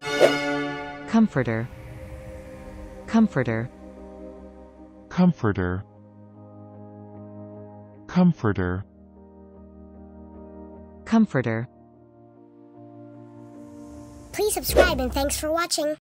Comforter. Comforter. Comforter. Comforter. Comforter. Please subscribe and thanks for watching.